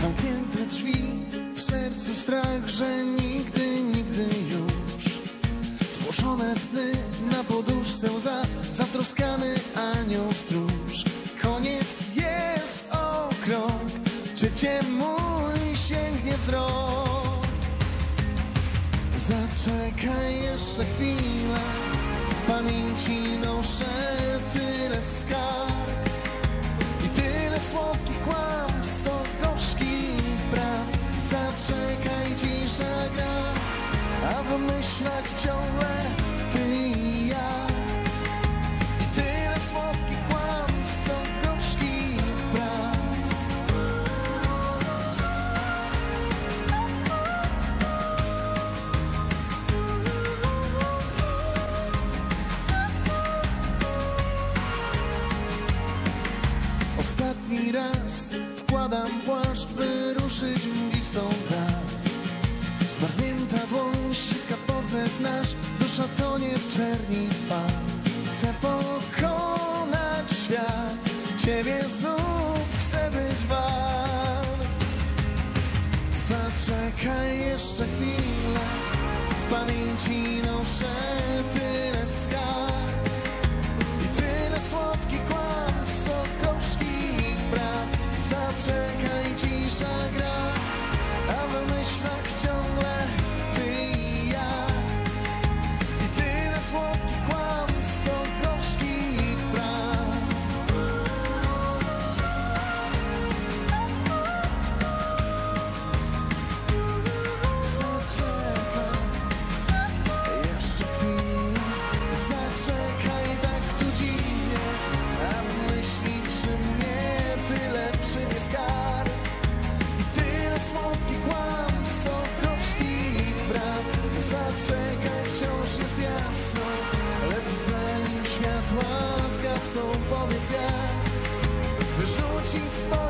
Zamknięte drzwi, w sercu strach, że nigdy, nigdy już. Spłoszone sny na poduszce łza, zatroskany anioł stróż. Koniec jest o krok, czy cię mój sięgnie wzrok. Zaczekaj jeszcze chwila, pamięci noszę. W myślach ciągle ty i ja. I tyle słodkich kłamstw, co gorzkich prawd Ostatni raz wkładam płaszcz, by czerni Chcę pokonać świat. Ciebie znów chcę być wart. Zaczekaj jeszcze chwilę. Pamięci noszę watching sports.